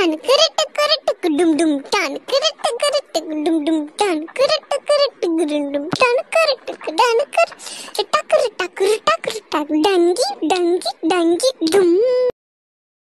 Don கிரட்டு கிரட்டு குடும் டும் டான். கிரட்டு கிரட்டு குடும் டும் டான். கிரட்டு கிரட்டு குடும் டும் டான். கிரட்டு டான் கிரட்டு டக்கு டக்கு டக்கு டக்கு டங்கி டங்கி டங்கி டும்.